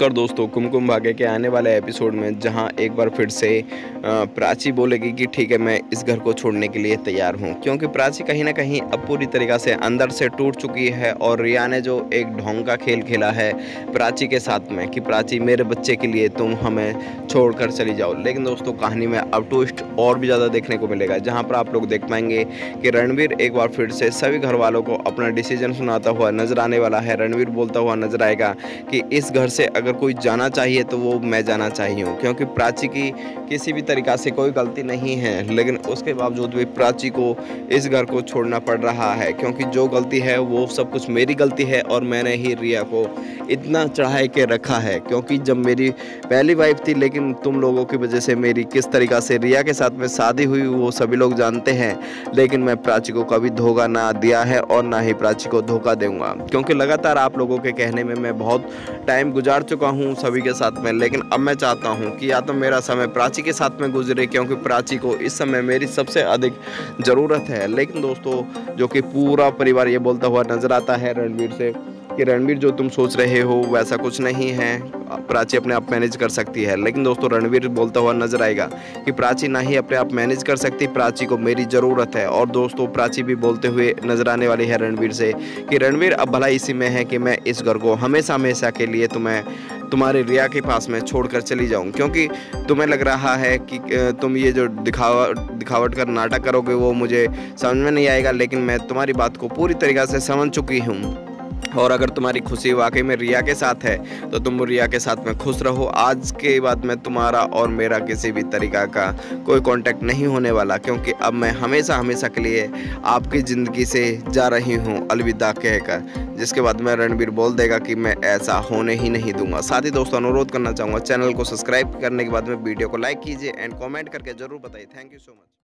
कर दोस्तों, कुमकुम भाग्य के आने वाले एपिसोड में, जहाँ एक बार फिर से प्राची बोलेगी कि ठीक है, मैं इस घर को छोड़ने के लिए तैयार हूँ। क्योंकि प्राची कहीं ना कहीं अब पूरी तरीक़ा से अंदर से टूट चुकी है और रिया ने जो एक ढोंग का खेल खेला है प्राची के साथ में कि, प्राची, मेरे बच्चे के लिए तुम हमें छोड़कर चली जाओ। लेकिन दोस्तों, कहानी में अब ट्विस्ट और भी ज़्यादा देखने को मिलेगा, जहाँ पर आप लोग देख पाएँगे कि रणवीर एक बार फिर से सभी घर वालों को अपना डिसीज़न सुनाता हुआ नज़र आने वाला है। रणवीर बोलता हुआ नज़र आएगा कि, इस घर से अगर कोई जाना चाहिए तो वो मैं जाना चाहिए हूँ, क्योंकि प्राची की किसी भी तरीक़ा से कोई गलती नहीं है, लेकिन उसके बावजूद भी प्राची को इस घर को छोड़ना पड़ रहा है, क्योंकि जो गलती है वो सब कुछ मेरी गलती है और मैंने ही रिया को इतना चढ़ाए के रखा है, क्योंकि जब मेरी पहली वाइफ थी, लेकिन तुम लोगों की वजह से मेरी किस तरीक़ा से रिया के साथ में शादी हुई, वो सभी लोग जानते हैं, लेकिन मैं प्राची को कभी धोखा ना दिया है और ना ही प्राची को धोखा दूँगा, क्योंकि लगातार आप लोगों के कहने में मैं बहुत टाइम गुजार चुका हूँ हूँ सभी के साथ में, लेकिन अब मैं चाहता हूँ कि या तो मेरा समय प्राची के साथ में गुजरे, क्योंकि प्राची को इस समय मेरी सबसे अधिक ज़रूरत है। लेकिन दोस्तों, जो कि पूरा परिवार ये बोलता हुआ नज़र आता है रणवीर से कि रणवीर जो तुम सोच रहे हो, वैसा कुछ नहीं है। प्राची अपने आप मैनेज कर सकती है। लेकिन दोस्तों, रणवीर बोलता हुआ नज़र आएगा कि प्राची ना ही अपने आप मैनेज कर सकती, प्राची को मेरी ज़रूरत है। और दोस्तों, प्राची भी बोलते हुए नज़र आने वाली है रणवीर से कि रणवीर, अब भला इसी में है कि मैं इस घर को हमेशा हमेशा के लिए तुम्हें, तुम्हारे रिया के पास में छोड़कर चली जाऊँ। क्योंकि तुम्हें लग रहा है कि तुम ये जो दिखावा, दिखावट कर नाटक करोगे, वो मुझे समझ में नहीं आएगा, लेकिन मैं तुम्हारी बात को पूरी तरीक़ा से समझ चुकी हूँ। और अगर तुम्हारी खुशी वाकई में रिया के साथ है तो तुम रिया के साथ में खुश रहो। आज के बाद में तुम्हारा और मेरा किसी भी तरीका का कोई कांटेक्ट नहीं होने वाला, क्योंकि अब मैं हमेशा हमेशा के लिए आपकी ज़िंदगी से जा रही हूँ, अलविदा कहकर, जिसके बाद में रणबीर बोल देगा कि मैं ऐसा होने ही नहीं दूँगा। साथ ही दोस्तों, अनुरोध करना चाहूँगा, चैनल को सब्सक्राइब करने के बाद में वीडियो को लाइक कीजिए एंड कॉमेंट करके ज़रूर बताइए। Thank you so much